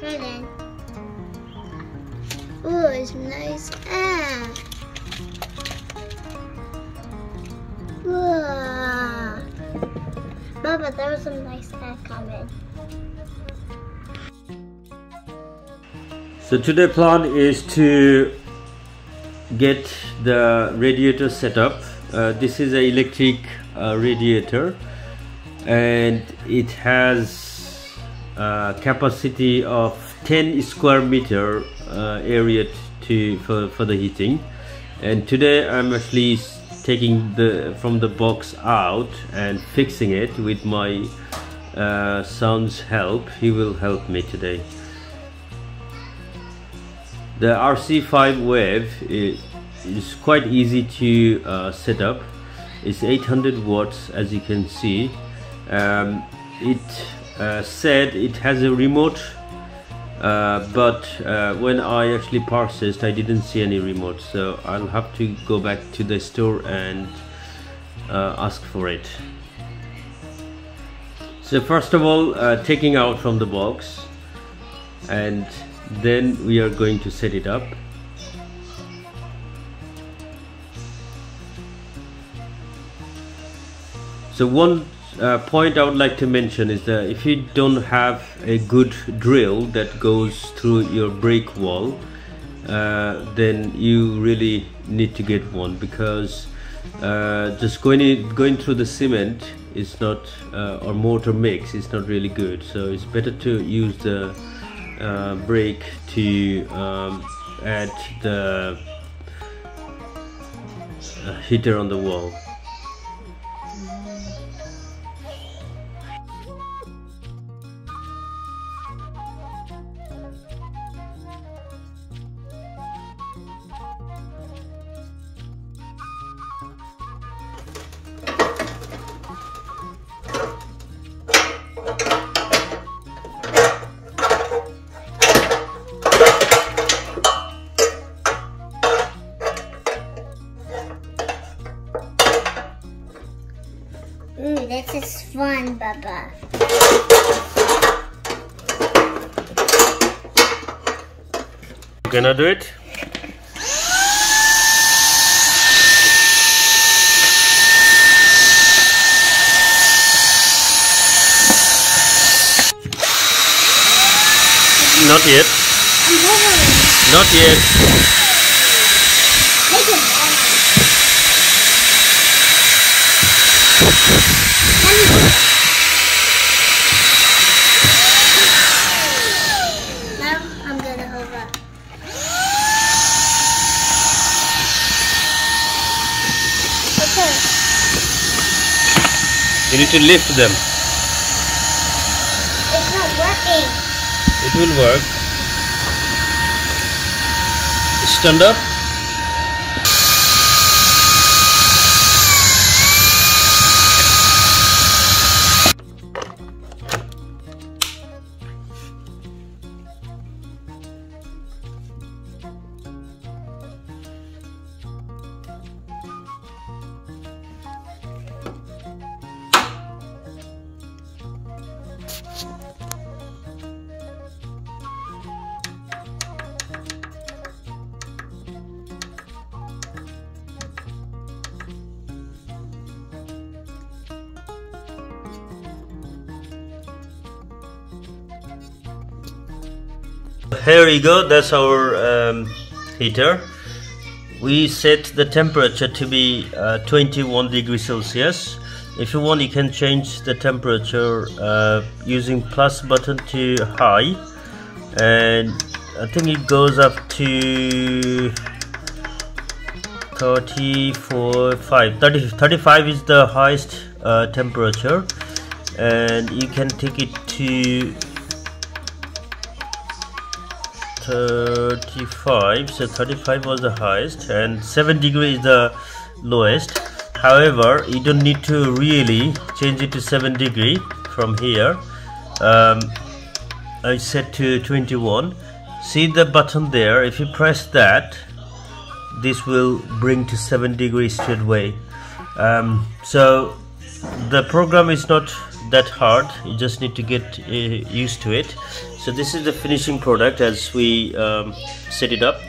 curtain. Ooh, it's nice air. Whoa. Baba, there was some nice air coming. So today plan is to get the radiator set up. Uh, this is an electric uh, radiator and it has a capacity of 10 square meter uh, area to for, for the heating. And today I'm actually taking the from the box out and fixing it with my uh, son's help. He will help me today. The RC5 wave is, is quite easy to uh, set up. It's 800 watts as you can see. Um, it uh, said it has a remote uh, but uh, when I actually purchased I didn't see any remote so I'll have to go back to the store and uh, ask for it. So first of all uh, taking out from the box and then we are going to set it up. So one uh, point I would like to mention is that if you don't have a good drill that goes through your brake wall uh, then you really need to get one because uh, just going in, going through the cement is not uh, or mortar mix is not really good. So it's better to use the uh, brake to um, add the heater on the wall Ooh, this is fun, Baba. gonna do it? Not yet. Not yet Take it down. Now I'm gonna hover. Okay. you need to lift them It's not working. it will work stand up here we go that's our um, heater. We set the temperature to be uh, 21 degrees celsius. If you want you can change the temperature uh, using plus button to high. And i think it goes up to 34 5 30, 35 is the highest uh, temperature. And you can take it to 35 so 35 was the highest and 7 degree is the lowest. However you don't need to really change it to 7 degree from here. Um, I set to 21 see the button there? If you press that this will bring to 7 degrees straight away. Um, so the program is not that hard you just need to get uh, used to it. So this is the finishing product as we um, set it up